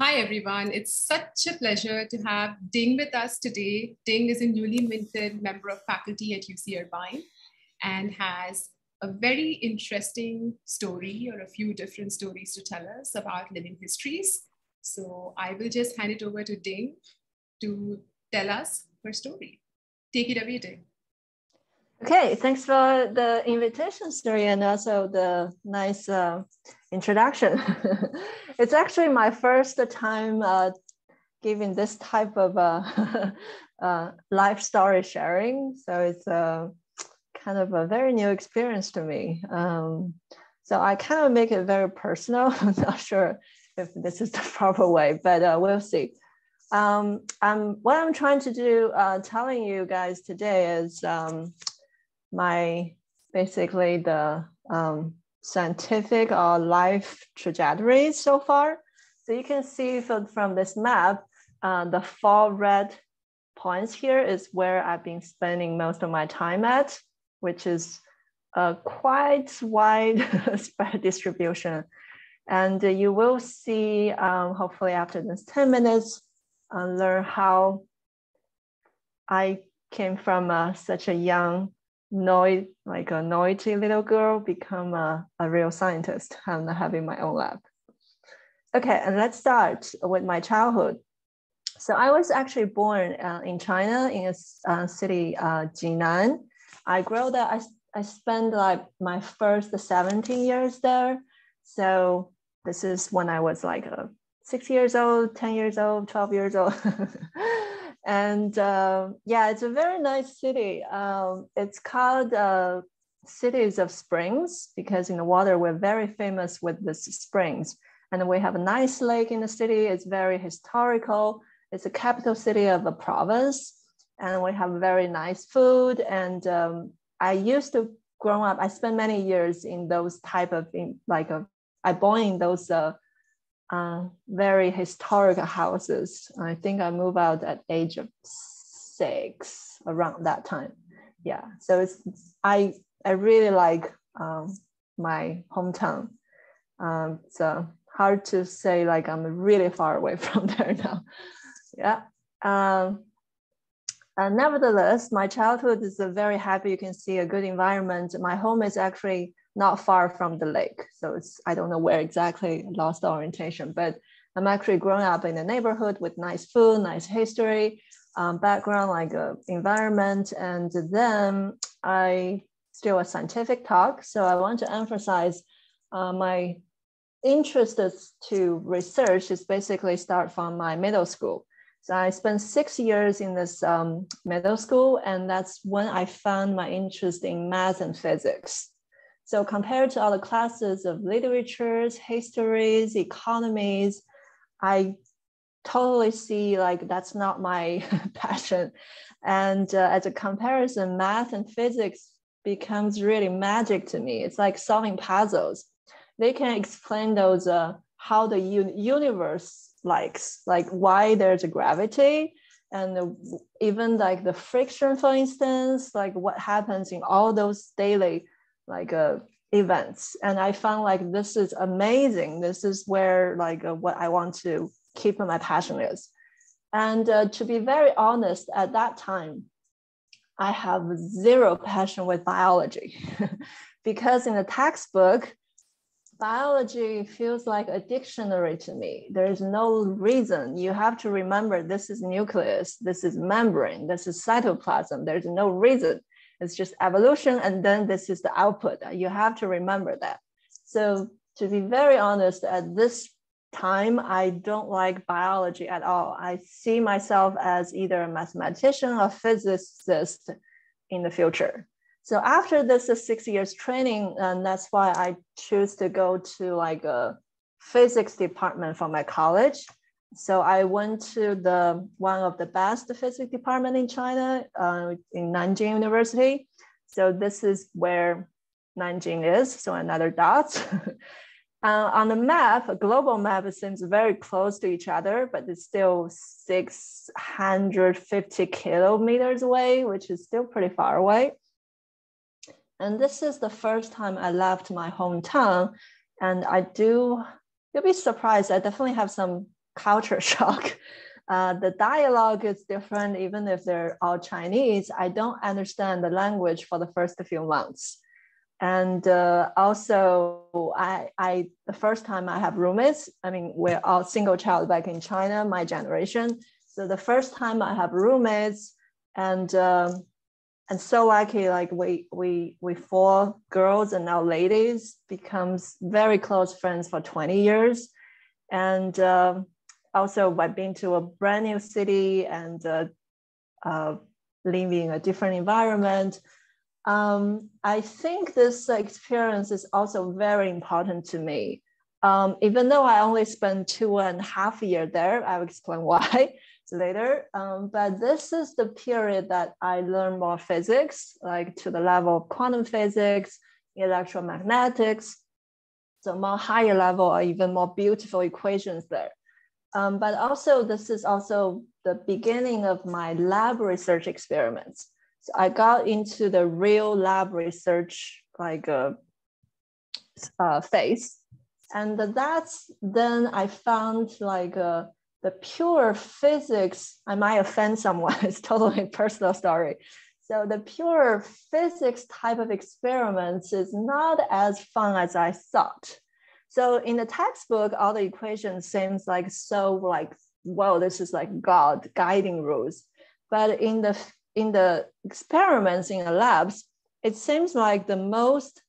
Hi, everyone. It's such a pleasure to have Ding with us today. Ding is a newly minted member of faculty at UC Irvine and has a very interesting story or a few different stories to tell us about living histories. So I will just hand it over to Ding to tell us her story. Take it away, Ding. Okay, thanks for the invitation, Suri, and also the nice uh, introduction. it's actually my first time uh, giving this type of uh, uh, life story sharing. So it's a uh, kind of a very new experience to me. Um, so I kind of make it very personal. I'm not sure if this is the proper way, but uh, we'll see. Um, um, what I'm trying to do, telling you guys today is um, my basically the um, scientific or life trajectories so far. So you can see from, from this map, uh, the four red points here is where I've been spending most of my time at, which is a quite wide spread distribution. And you will see, um, hopefully after this 10 minutes, uh, learn how I came from uh, such a young noise, like a noisy little girl, become a, a real scientist and having my own lab. Okay, and let's start with my childhood. So I was actually born uh, in China in a uh, city, uh, Jinan. I grew there. I, I spent like my first 17 years there. So this is when I was like uh, six years old, 10 years old, 12 years old. and uh, yeah, it's a very nice city. Um, it's called uh, Cities of Springs because in the water we're very famous with the springs, and we have a nice lake in the city. It's very historical. It's the capital city of a province, and we have very nice food. And um, I used to grow up. I spent many years in those type of in, like a, I born in those. Uh, uh, very historic houses. I think I moved out at age of six around that time. Yeah, so it's I I really like um, my hometown. Um, so hard to say like I'm really far away from there now. Yeah. Um, uh, nevertheless, my childhood is a very happy. You can see a good environment. My home is actually not far from the lake. So it's, I don't know where exactly lost orientation, but I'm actually growing up in a neighborhood with nice food, nice history, um, background, like uh, environment. And then I still a scientific talk. So I want to emphasize uh, my interest to research is basically start from my middle school. So I spent six years in this um, middle school, and that's when I found my interest in math and physics. So compared to other classes of literatures, histories, economies, I totally see like that's not my passion. And uh, as a comparison, math and physics becomes really magic to me. It's like solving puzzles. They can explain those uh, how the un- universe likes, like why there's a gravity, and even like the friction, for instance, like what happens in all those daily like uh, events. And i found like this is amazing. This is where like uh, what i want to keep my passion is. And uh, to be very honest at that time i have zero passion with biology. Because in the textbook biology feels like a dictionary to me. There's no reason. You have to remember this is nucleus this is membrane this is cytoplasm. There's no reason it's just evolution, and then this is the output. You have to remember that. So to be very honest, at this time, I don't like biology at all. I see myself as either a mathematician or physicist in the future. So after this six years training, and that's why I choose to go to like a physics department for my college so I went to the one of the best physics department in China, uh, in Nanjing University. So this is where Nanjing is. So another dot. uh, on the map, a global map, it seems very close to each other, but it's still 650 kilometers away, which is still pretty far away. And this is the first time I left my hometown. And I do, you'll be surprised, I definitely have some culture shock. Uh, the dialogue is different, even if they're all Chinese. I don't understand the language for the first few months. And uh, also, I, I the first time I have roommates. I mean, we're all single child back in China, my generation. So the first time I have roommates, and um, and so lucky, like we we we four girls and now ladies becomes very close friends for 20 years, and uh, also by being to a brand new city and uh, uh, living in a different environment um, I think this experience is also very important to me. Um, even though I only spent two and a half year there, I'll explain why later. Um, but this is the period that I learned more physics, like to the level of quantum physics, electromagnetics, so more higher level or even more beautiful equations there. Um, but also this is also the beginning of my lab research experiments. So I got into the real lab research like uh, uh, phase. And that's then I found like uh, the pure physics, I might offend someone, it's totally personal story. So the pure physics type of experiments is not as fun as I thought. So in the textbook, all the equations seems like so like, whoa, this is like God guiding rules. But in the in the experiments in the labs, it seems like the most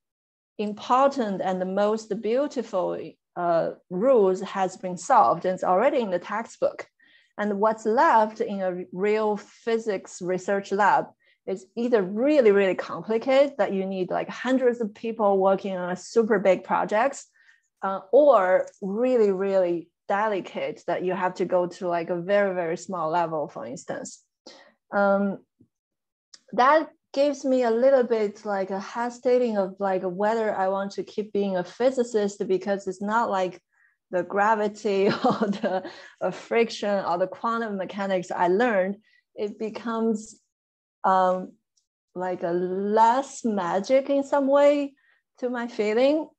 important and the most beautiful uh, rules has been solved and it's already in the textbook. And what's left in a real physics research lab is either really, really complicated that you need like hundreds of people working on a super big projects, uh, or really, really delicate that you have to go to like a very, very small level, for instance. Um, that gives me a little bit like a hesitating of like whether I want to keep being a physicist because it's not like the gravity or the friction or the quantum mechanics I learned. It becomes um, like a less magic in some way to my feeling.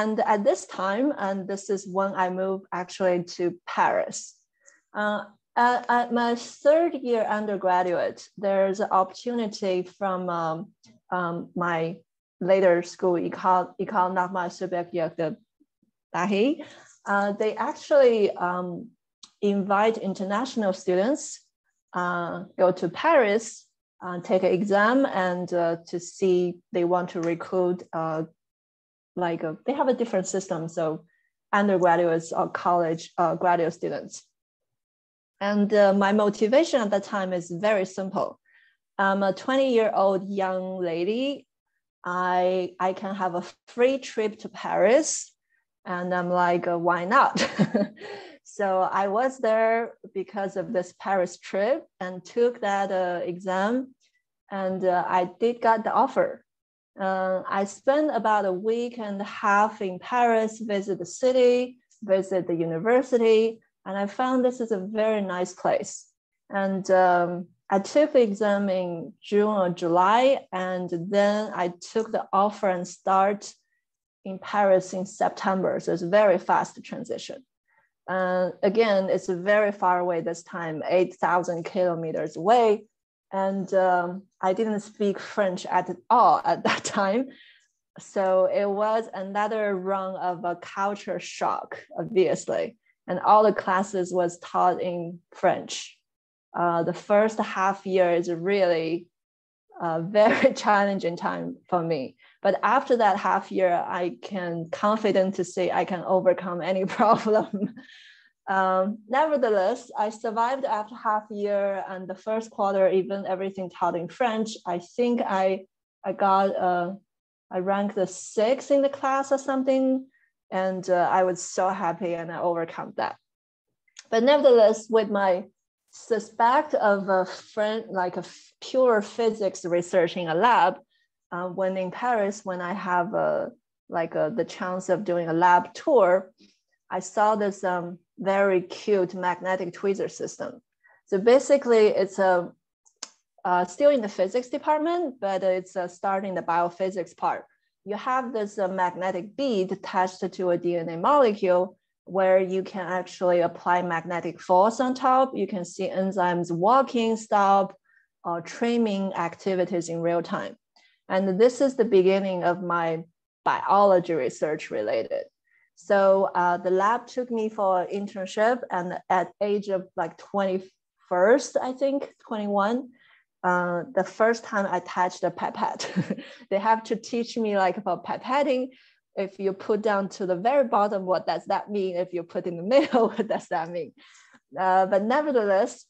And at this time, and this is when I moved actually to Paris. Uh, at, my third year undergraduate, there's an opportunity from um, um, my later school, Normale Supérieure de Paris. Uh, they actually um, invite international students uh, go to Paris, uh, take an exam, and uh, to see they want to recruit uh, like a, they have a different system, so undergraduates or college uh, graduate students. And uh, my motivation at that time is very simple. I'm a 20 year old young lady. I, I can have a free trip to Paris. And I'm like, uh, why not? so I was there because of this Paris trip and took that uh, exam. And uh, I did got the offer. Uh, I spent about a week and a half in Paris, visit the city, visit the university, and I found this is a very nice place. And um, I took the exam in June or July, and then I took the offer and start in Paris in September. So it's a very fast transition. And uh, again, it's very far away this time, 8,000 kilometers away. And um, I didn't speak French at all at that time. So it was another run of a culture shock, obviously and all the classes was taught in French. Uh, the first half year is really a very challenging time for me. But after that half year, I can confident to say I can overcome any problem. Um, nevertheless, I survived after half year and the first quarter, even everything taught in French. I think I I got uh, I ranked the sixth in the class or something and uh, I was so happy and I overcome that. But nevertheless, with my suspect of a friend, like a pure physics research in a lab, uh, when in Paris, when I have a, like a, the chance of doing a lab tour, I saw this um, very cute magnetic tweezer system. So basically, it's a uh, still in the physics department, but it's uh, starting the biophysics part you have this uh, magnetic bead attached to a DNA molecule. where you can actually apply magnetic force on top. You can see enzymes walking, stop, or trimming activities in real time. And this is the beginning of my biology research related. So uh, the lab took me for an internship and at age of like 21st, I think, 21, uh, the first time I touched a pipette. they have to teach me like about pipetting. If you put down to the very bottom, what does that mean? If you put in the middle, what does that mean? Uh, but nevertheless,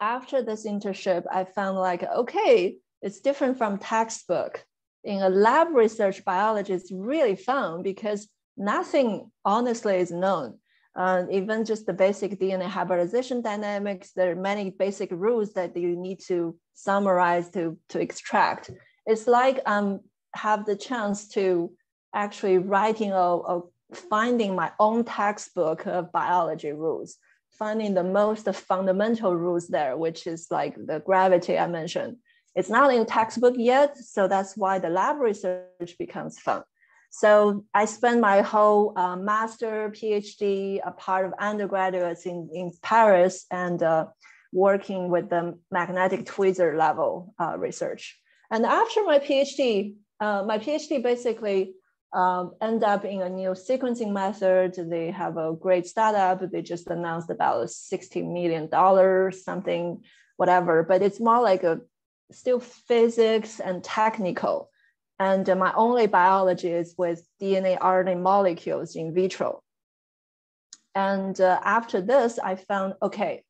after this internship, I found like, okay, it's different from textbook. In a lab research biology, it's really fun because nothing honestly is known. Uh, even just the basic DNA hybridization dynamics, there are many basic rules that you need to summarize to, to extract. It's like I um have the chance to actually writing or, a finding my own textbook of biology rules, finding the most fundamental rules there, which is like the gravity I mentioned. It's not in textbook yet, so that's why the lab research becomes fun. So I spent my whole uh, master, PhD, a part of undergraduates in, in Paris and uh, working with the magnetic tweezer level uh, research. And after my PhD, uh, my PhD basically um, end up in a new sequencing method. They have a great startup. They just announced about $60 million, something, whatever, but it's more like a still physics and technical. And my only biology is with DNA RNA molecules in vitro. And uh, after this, I found, okay,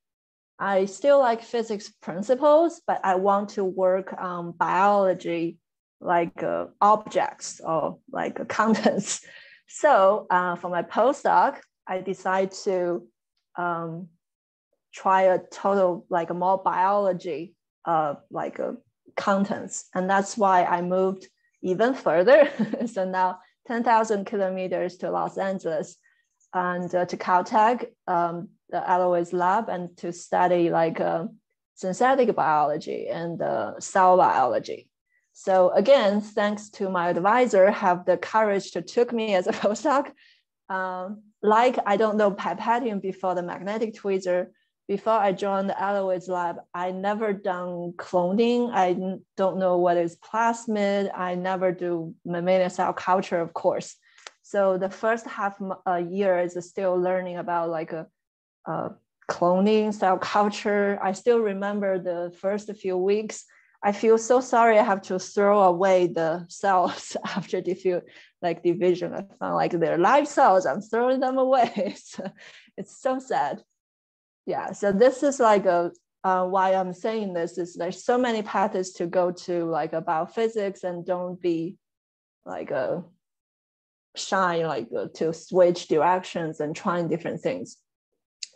I still like physics principles, but I want to work on biology like uh, objects or like contents. So uh, for my postdoc, I decided to um, try a total like a more biology uh, like uh, contents. And that's why I moved even further. so now 10,000 kilometers to Los Angeles and uh, to Caltech, um, the Elowitz lab, and to study like uh, synthetic biology and uh, cell biology. So again, thanks to my advisor, have the courage to took me as a postdoc. Um, like I don't know pipetting before the magnetic tweezer, before I joined the Elowitz lab, I never done cloning. I don't know what is plasmid. I never do mammalian cell culture, of course. So the first half a year is still learning about like a, a cloning, cell culture. I still remember the first few weeks. I feel so sorry I have to throw away the cells after diffuse like division. I found like they're live cells. I'm throwing them away. it's, it's so sad yeah so this is like a uh, why i'm saying this is there's so many paths to go to like about physics and don't be like a shy like uh, to switch directions and trying different things.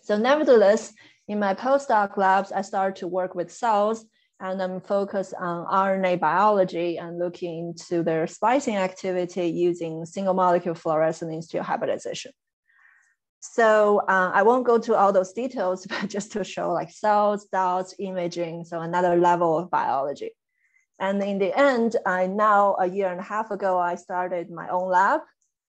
So nevertheless in my postdoc labs i started to work with cells and i'm focused on rna biology and looking into their splicing activity using single molecule fluorescence situ hybridization so uh, I won't go to all those details, but just to show like cells, dots, imaging, so another level of biology. And in the end, I now a year and a half ago, I started my own lab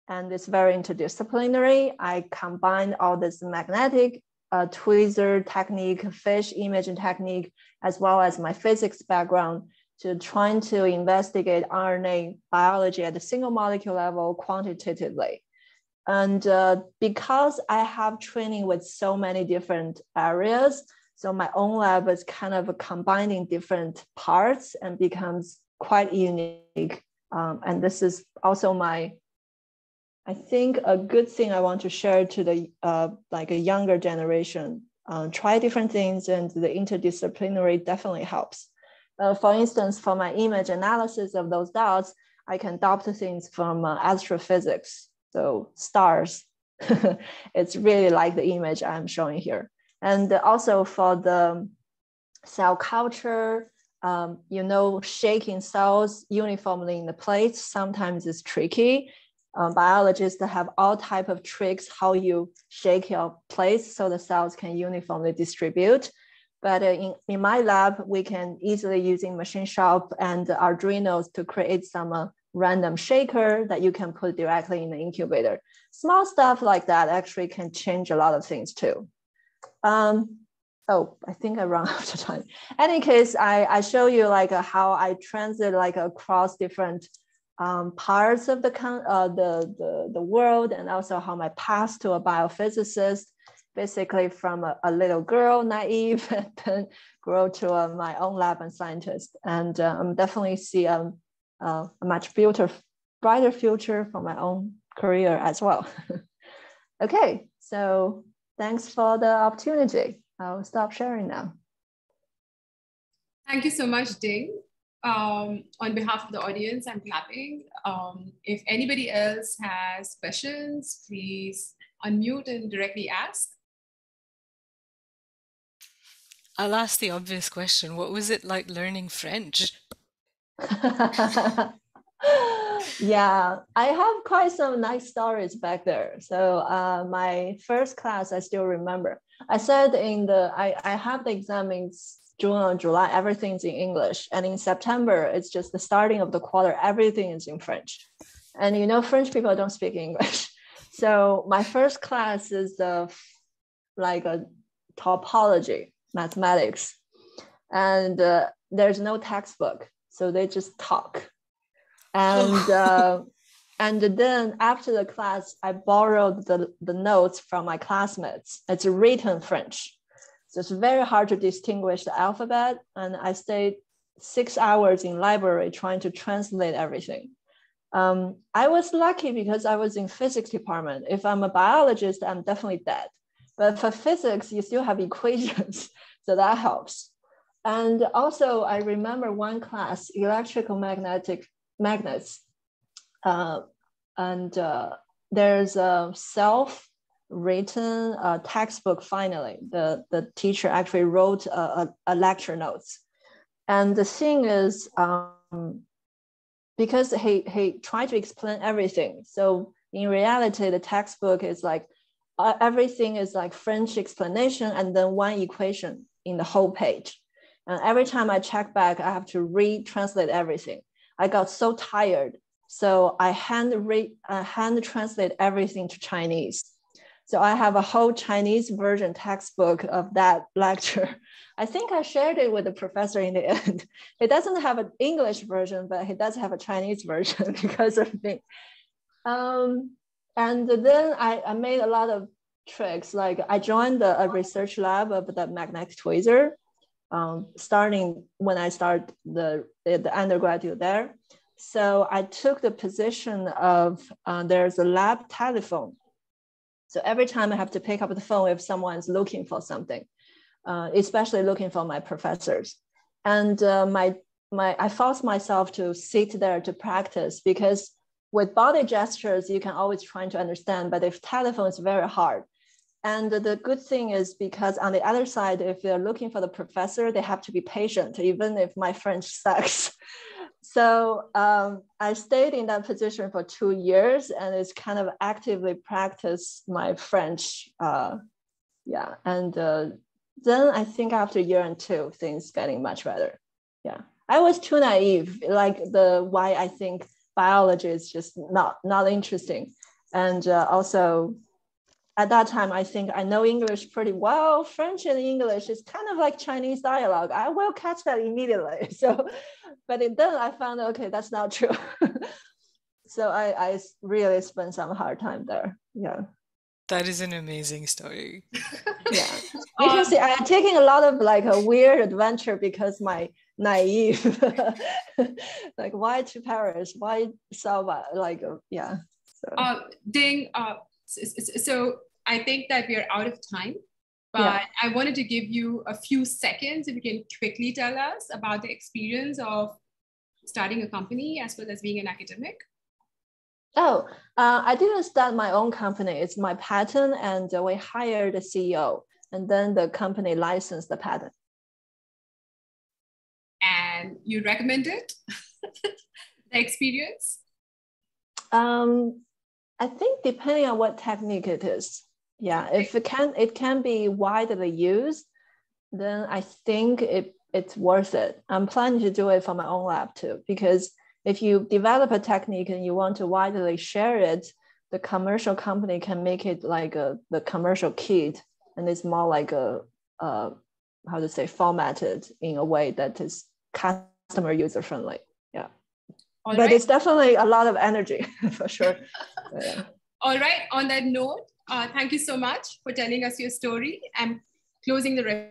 and it's very interdisciplinary. I combined all this magnetic uh, tweezer technique, fish imaging technique, as well as my physics background to trying to investigate RNA biology at the single molecule level quantitatively. And uh, because I have training with so many different areas, so my own lab is kind of combining different parts and becomes quite unique. Um, and this is also my, I think a good thing I want to share to the uh, like a younger generation. Uh, try different things and the interdisciplinary definitely helps. Uh, for instance, for my image analysis of those dots, I can adopt things from uh, astrophysics so stars, it's really like the image I'm showing here. And also for the cell culture, um, you know, shaking cells uniformly in the plates sometimes is tricky. Um, biologists have all type of tricks how you shake your plates so the cells can uniformly distribute. But uh, in, in my lab, we can easily using machine shop and Arduinos to create some uh, random shaker that you can put directly in the incubator. Small stuff like that actually can change a lot of things too. Um, oh, I think I run out of time. Any case, I, I show you like a, how I transit like across different um, parts of the, uh, the, the, the world and also how my path to a biophysicist, basically from a, a little girl, naive, and then grow to uh, my own lab and scientist. And I'm definitely see um, uh, a much brighter, brighter future for my own career as well. okay, so thanks for the opportunity. I'll stop sharing now. Thank you so much, Ding. Um, on behalf of the audience, I'm clapping. Um, if anybody else has questions, please unmute and directly ask. I'll ask the obvious question. What was it like learning French? yeah, I have quite some nice stories back there. So uh, my first class, I still remember. I said in the, I, I have the exam in June or July, everything's in English. And in September, it's just the starting of the quarter, everything is in French. And you know, French people don't speak English. So my first class is the like a topology, mathematics. And uh, there's no textbook. So they just talk. And uh, and then after the class, I borrowed the, the notes from my classmates. It's written French. So it's very hard to distinguish the alphabet. And I stayed six hours in library trying to translate everything. Um, I was lucky because I was in physics department. If I'm a biologist, I'm definitely dead. But for physics, you still have equations, so that helps. And also, I remember one class, electrical magnetic magnets. Uh, and uh, there's a self-written uh, textbook finally. The, the teacher actually wrote a, a, a lecture notes. And the thing is, um, because he, he tried to explain everything. So in reality, the textbook is like, uh, everything is like French explanation and then one equation in the whole page. And every time I check back, I have to re-translate everything. I got so tired so I hand read, uh, hand translate everything to Chinese. So I have a whole Chinese version textbook of that lecture. I think I shared it with the professor in the end. He doesn't have an English version, but he does have a Chinese version because of me. Um, and then I, I made a lot of tricks. Like I joined the, a research lab of the magnetic tweezer, um, starting when I started the, the, undergraduate there. So I took the position of uh, there's a lab telephone. So every time I have to pick up the phone if someone's looking for something, uh, especially looking for my professors. And uh, my, my, I forced myself to sit there to practice because with body gestures, you can always try to understand, but if telephone is very hard. And the good thing is because on the other side, if they're looking for the professor, they have to be patient, even if my French sucks. So um, I stayed in that position for two years and it's kind of actively practice my French. Uh, yeah. And uh, then I think after a year and two, things getting much better. Yeah. I was too naive, like the why I think biology is just not, not interesting. And uh, also at that time, I think I know English pretty well. French and English is kind of like Chinese dialogue. I will catch that immediately. So, but then I found, okay, that's not true. so I, I really spent some hard time there. Yeah. That is an amazing story. yeah. You can see I'm taking a lot of like a weird adventure because my naive, like why to Paris? Why Salva? Like, uh, yeah. So. Uh, Ding, uh, so I think that we are out of time, but yeah. I wanted to give you a few seconds if you can quickly tell us about the experience of starting a company as well as being an academic. Oh, uh, I didn't start my own company. It's my patent, and we hired a CEO, and then the company licensed the patent. And you recommend it? the experience? Um, I think depending on what technique it is. Yeah, if it can it can be widely used, then I think it it's worth it. I'm planning to do it for my own lab too, because if you develop a technique and you want to widely share it, the commercial company can make it like a the commercial kit, and it's more like a uh, how to say formatted in a way that is customer user friendly. All but right. it's definitely a lot of energy for sure. yeah. All right. On that note, uh, thank you so much for telling us your story. I'm closing the.